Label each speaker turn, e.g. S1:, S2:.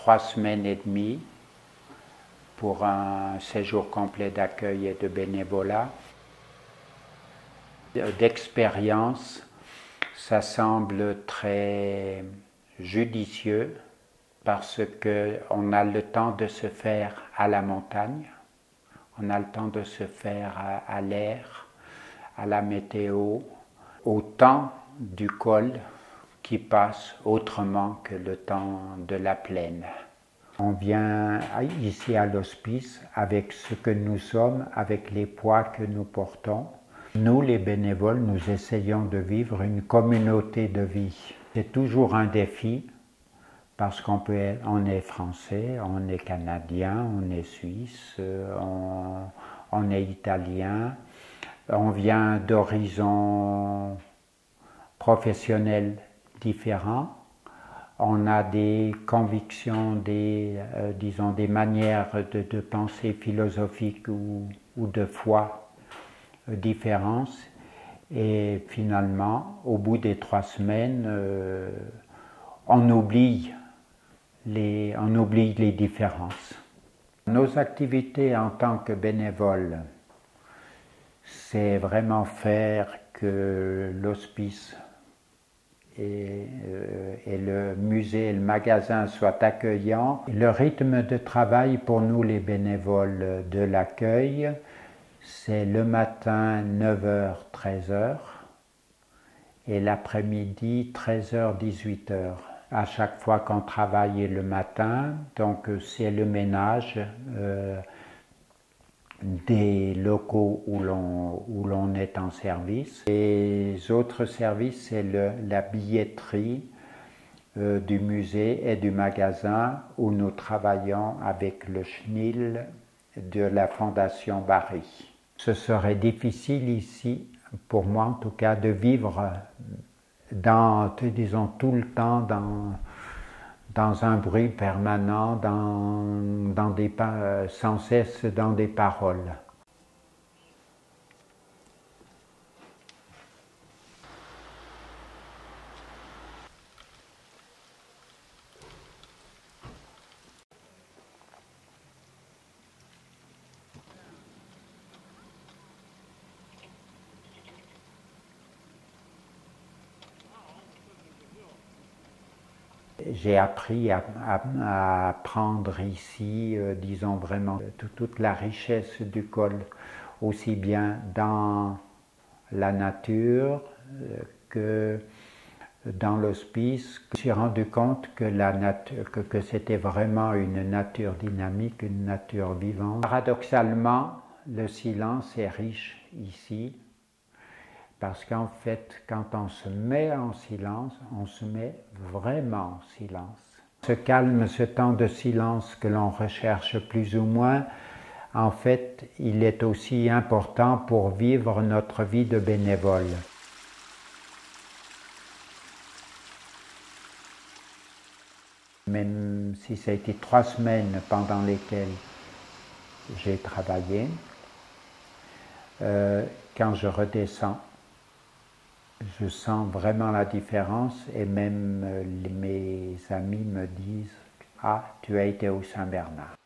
S1: trois semaines et demie pour un séjour complet d'accueil et de bénévolat. D'expérience, ça semble très judicieux parce qu'on a le temps de se faire à la montagne, on a le temps de se faire à, l'air, à la météo, au temps du col qui passe autrement que le temps de la plaine. On vient ici à l'hospice avec ce que nous sommes, avec les poids que nous portons. Nous, les bénévoles, nous essayons de vivre une communauté de vie. C'est toujours un défi parce qu'on peut, on est français, on est canadien, on est suisse, on, on est italien, on vient d'horizons professionnels différents on a des convictions, des, euh, disons, des manières de, penser philosophiques ou, de foi euh, différentes. Et finalement, au bout des trois semaines, euh, on, oublie les, on oublie les différences. Nos activités en tant que bénévoles, c'est vraiment faire que l'hospice euh, et, le musée et le magasin soient accueillants. Le rythme de travail pour nous les bénévoles de l'accueil, c'est le matin 9h, 13h et l'après-midi 13h, 18h. À chaque fois qu'on travaille le matin, donc c'est le ménage. Euh, des locaux où l'on est en service. Les autres services, c'est la billetterie euh, du musée et du magasin où nous travaillons avec le chenil de la Fondation Barry. Ce serait difficile ici, pour moi en tout cas, de vivre dans, disons, tout le temps dans dans un bruit permanent, dans, dans des, sans cesse dans des paroles. J'ai appris à, prendre ici, euh, disons vraiment, toute la richesse du col, aussi bien dans la nature euh, que dans l'hospice. Je me suis rendu compte que c'était vraiment une nature dynamique, une nature vivante. Paradoxalement, le silence est riche ici parce qu'en fait, quand on se met en silence, on se met vraiment en silence. Ce calme, ce temps de silence que l'on recherche plus ou moins, en fait, il est aussi important pour vivre notre vie de bénévole. Même si ça a été trois semaines pendant lesquelles j'ai travaillé, euh, quand je redescends, je sens vraiment la différence et même euh, mes amis me disent Ah, tu as été au Saint-Bernard.